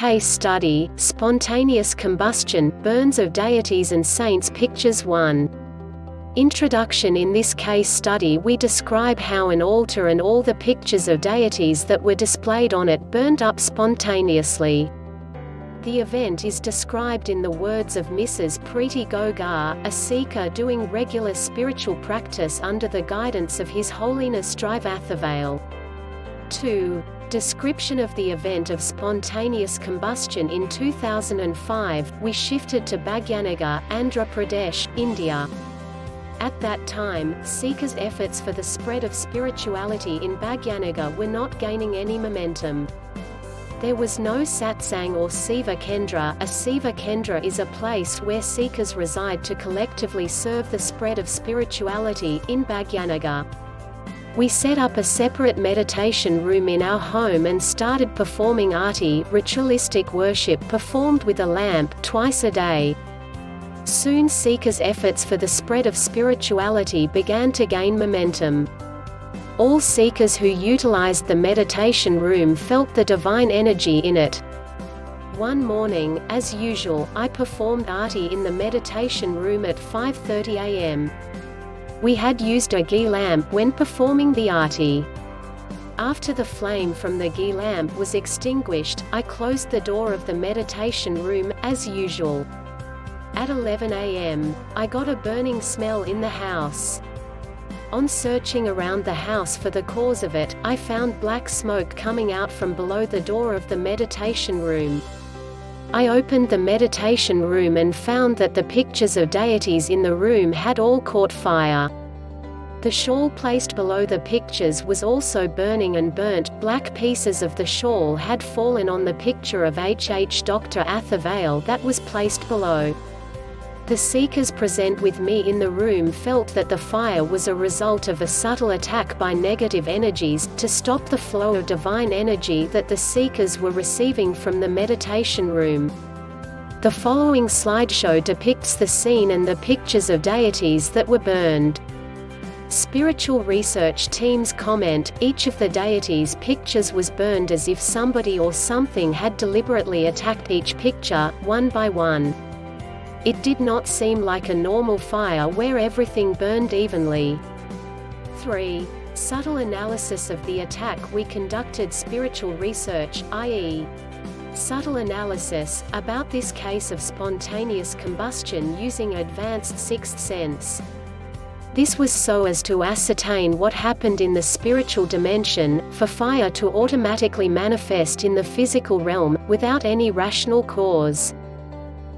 case study, Spontaneous Combustion, Burns of Deities and Saints Pictures 1. Introduction In this case study we describe how an altar and all the pictures of deities that were displayed on it burned up spontaneously. The event is described in the words of Mrs. Preeti Gogar, a seeker doing regular spiritual practice under the guidance of His Holiness Srivathavale. 2. Description of the event of spontaneous combustion in 2005, we shifted to Bhagyanagar, Andhra Pradesh, India. At that time, seekers' efforts for the spread of spirituality in Bhagyanagar were not gaining any momentum. There was no satsang or Seva Kendra. A Seva Kendra is a place where seekers reside to collectively serve the spread of spirituality, in Bhagyanagar. We set up a separate meditation room in our home and started performing arti ritualistic worship performed with a lamp twice a day. Soon seekers' efforts for the spread of spirituality began to gain momentum. All seekers who utilized the meditation room felt the divine energy in it. One morning, as usual, I performed arti in the meditation room at 5.30 am. We had used a ghee lamp when performing the arti. After the flame from the ghee lamp was extinguished, I closed the door of the meditation room, as usual. At 11 am, I got a burning smell in the house. On searching around the house for the cause of it, I found black smoke coming out from below the door of the meditation room. I opened the meditation room and found that the pictures of deities in the room had all caught fire. The shawl placed below the pictures was also burning and burnt. Black pieces of the shawl had fallen on the picture of H.H. Dr. Athavale that was placed below. The seekers present with me in the room felt that the fire was a result of a subtle attack by negative energies, to stop the flow of divine energy that the seekers were receiving from the meditation room. The following slideshow depicts the scene and the pictures of deities that were burned. Spiritual research teams comment, each of the deities' pictures was burned as if somebody or something had deliberately attacked each picture, one by one. It did not seem like a normal fire where everything burned evenly. 3. Subtle analysis of the attack We conducted spiritual research, i.e. subtle analysis, about this case of spontaneous combustion using advanced sixth sense. This was so as to ascertain what happened in the spiritual dimension, for fire to automatically manifest in the physical realm, without any rational cause.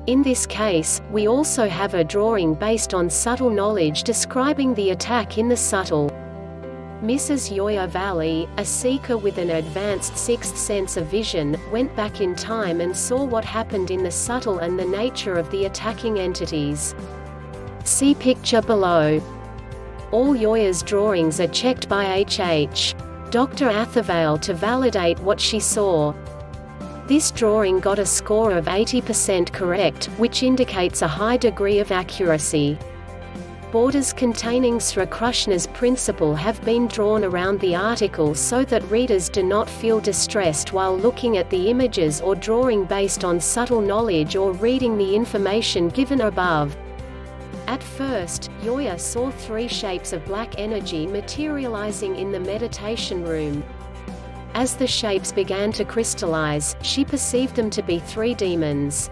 In this case, we also have a drawing based on subtle knowledge describing the attack in the subtle. Mrs. Yoya Vallee, a seeker with an advanced sixth sense of vision, went back in time and saw what happened in the subtle and the nature of the attacking entities. See picture below. All Yoya's drawings are checked by H.H. Dr. Athavale to validate what she saw. This drawing got a score of 80% correct, which indicates a high degree of accuracy. Borders containing Sri principle have been drawn around the article so that readers do not feel distressed while looking at the images or drawing based on subtle knowledge or reading the information given above. At first, Yoya saw three shapes of black energy materializing in the meditation room. As the shapes began to crystallize, she perceived them to be three demons.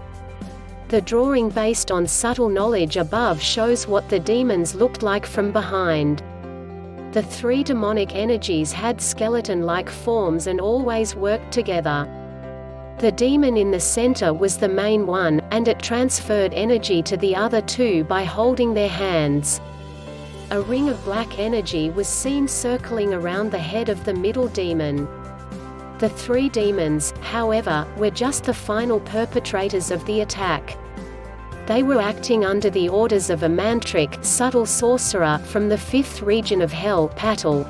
The drawing based on subtle knowledge above shows what the demons looked like from behind. The three demonic energies had skeleton-like forms and always worked together. The demon in the center was the main one, and it transferred energy to the other two by holding their hands. A ring of black energy was seen circling around the head of the middle demon. The three demons, however, were just the final perpetrators of the attack. They were acting under the orders of a mantric subtle sorcerer from the fifth region of hell Patal.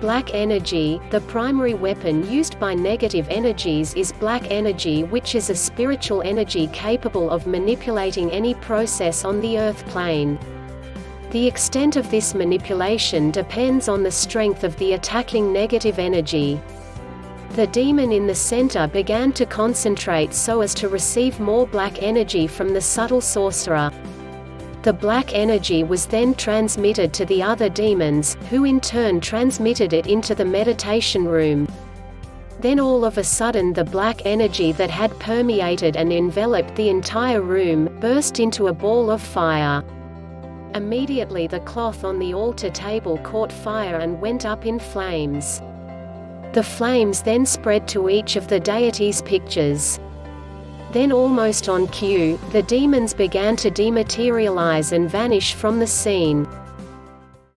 Black energy, the primary weapon used by negative energies is black energy which is a spiritual energy capable of manipulating any process on the earth plane. The extent of this manipulation depends on the strength of the attacking negative energy. The demon in the center began to concentrate so as to receive more black energy from the subtle sorcerer. The black energy was then transmitted to the other demons, who in turn transmitted it into the meditation room. Then all of a sudden the black energy that had permeated and enveloped the entire room, burst into a ball of fire. Immediately the cloth on the altar table caught fire and went up in flames. The flames then spread to each of the deities' pictures. Then almost on cue, the demons began to dematerialize and vanish from the scene.